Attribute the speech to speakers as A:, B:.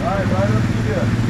A: Alright, right up to you.